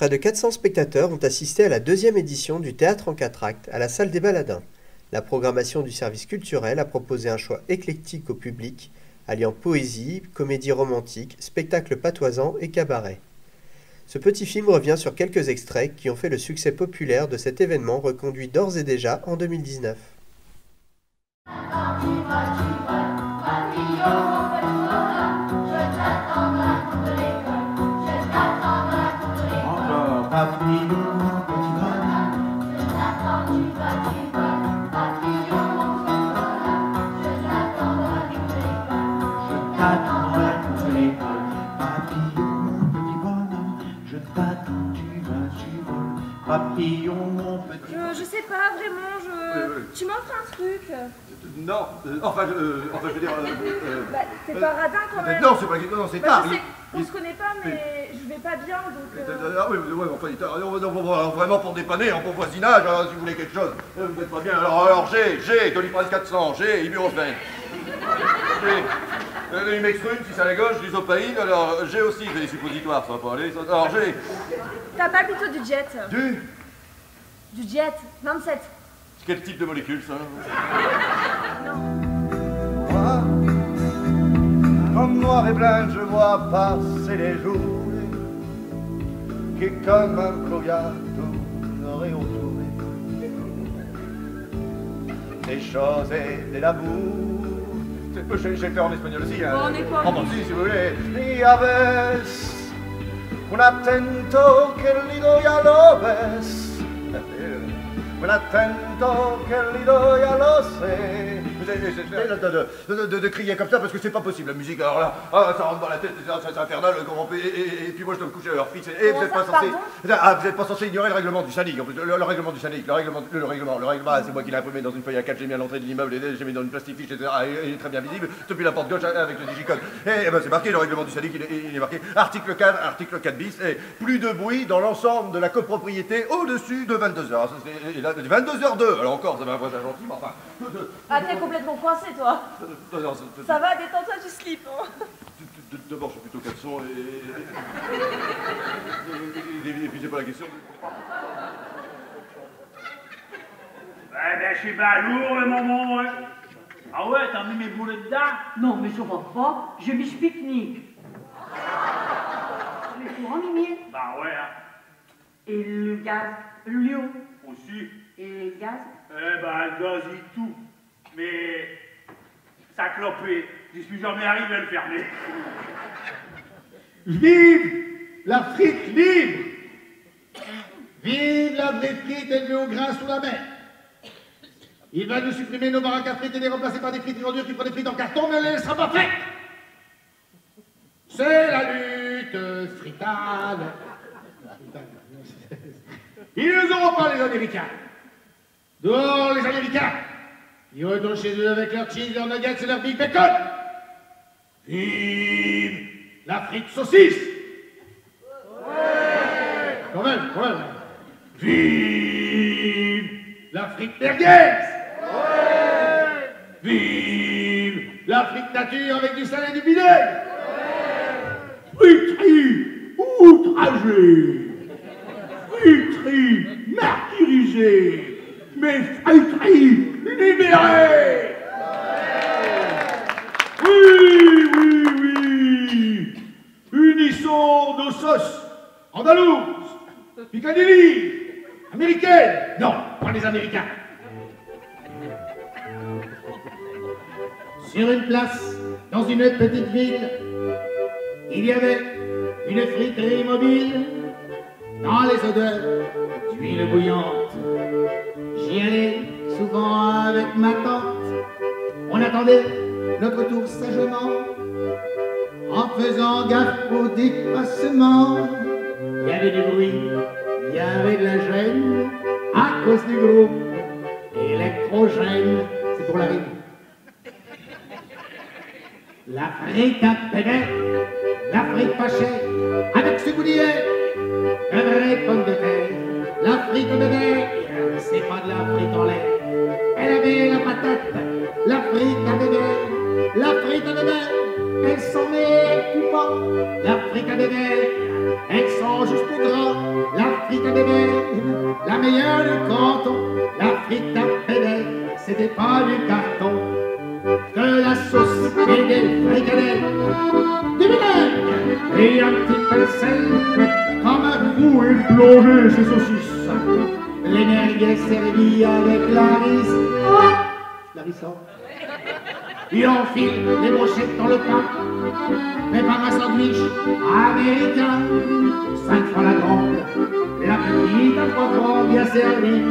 Près de 400 spectateurs ont assisté à la deuxième édition du Théâtre en quatre actes à la salle des Baladins. La programmation du service culturel a proposé un choix éclectique au public, alliant poésie, comédie romantique, spectacle patoisant et cabaret. Ce petit film revient sur quelques extraits qui ont fait le succès populaire de cet événement reconduit d'ores et déjà en 2019. Papillon, mon petit. Je, je sais pas vraiment, je. Tu m'offres un truc Non, euh, enfin, je, euh, enfin, je veux dire. euh, Bah, t'es pas radin quand même non, c'est pas non, c'est Bah, tard. je sais il- qu'on se connaît pas, mais je vais pas bien donc. euh, Ah oui, oui, oui, enfin, il t'a- non, non, bon, bon, vraiment pour dépanner, en bon voisinage, alors, si vous voulez quelque chose, euh, vous n'êtes pas bien. Alors, alors j'ai, j'ai, Doliprane 400, j'ai, Ibuprofène. J'ai, euh, Lumextrune, si c'est à la gauche, du Zopaïne, alors j'ai aussi des suppositoires, ça va pas aller. ça- Alors j'ai T'as pas plutôt du jet du. Du jet 27. Quel type de molécule ça? Moi, en noir et blanc, je vois passer les jours qui, comme un brouillard, tournerait autour des choses et de l'amour. C'est- euh, J'ai fait en espagnol aussi. Hein. On est pas Oh, bon, si, si vous voulez. Y aves un attento che gli doy a l'oves, un attento che gli doy a de, crier comme ça parce que c'est pas possible la musique. Alors là, ah, ça rentre dans la tête, c'est infernal. Et, puis moi je dois me coucher à leur fils. Et, vous n'êtes pas censé. pardon Ah, vous n'êtes pas censé ignorer le règlement du syndic. En plus, le, le règlement du syndic, le règlement, le, le règlement, le règlement. ah, c'est moi qui l'ai imprimé dans une feuille à 4 j'ai mis à l'entrée de l'immeuble, et j'ai mis dans une plastifiche, etc. Ah, il est très bien visible depuis la porte gauche avec le digicode. Et, eh ben, c'est marqué le règlement du syndic. Il est, marqué article 4, article 4 bis. Et plus de bruit dans l'ensemble de la copropriété au-dessus de 22 heures. Ça, c'est- Et là, 22 h 2 Alors encore, ça va un voisin gentil, mais enfin. Ah, t'es complètement coincé toi. Non, non, c'est- Ça va, détends-toi du slip. Hein. D'abord, je suis plutôt caleçon et. et- et- et puis, c'est pas la question. Eh ben, je suis pas lourd, le moment, hein. Ah ouais, t'as mis mes boulets dedans? Non, mais je vois pas, je mich pique-nique. Le courant mimier. Bah ouais, hein. Et le gaz, Lyon. Aussi. Et le gaz, Eh ben, le gaz, il tout. Mais. Je suis jamais arrivé à le fermer. Vive l'Afrique libre. Vive la vraie frite élevée au grain sous la mer Il va nous supprimer nos baraques à frites et les remplacer par des frites ordures qui font des frites en carton, mais on ne laissera pas faire C'est la lutte fritale. Ils ne auront pas les Américains. Dehors les Américains Ils retournent chez eux avec leurs cheese, leurs nuggets et leur big bacon. Vive la frite saucisse Quand même, quand même. Vive la frite merguez Vive la frite nature avec du sel et du vinaigre Friterie outragée Friterie martyrisée Mais friterie libérée Oui, oui, oui Unissons nos sauces andalouses, Piccadilly, américaines Non, pas les Américains. Sur une place, dans une petite ville, il y avait une friterie mobile. Dans les odeurs d'huile bouillante, j'y allais souvent avec ma tante. On attendait notre tour sagement, en faisant gaffe au dépassement. Il y avait du bruit, il y avait de la gêne, à cause du groupe électrogène. C'est pour la rime. La frite à pédère, la frite pas chère, avec ce goût-d'hier, un vrai pomme de terre. La frite de verre, c'est pas de la frite en l'air. La frite à bébé, elle s'en met coupant. La frite à bébé, elle s'en blanc jusqu'au gras, la meilleure du canton, la frite à bébé, c'était pas du carton. Que la sauce et des fricadelles, du vinaigre et un petit peu de sel, comme un fou et plongé ses saucisses. Les merguez servis avec la ris, la rissant. Il enfile les brochettes dans le pain, prépare un sandwich américain, cinq francs la grande, la petite à trois francs bien servie,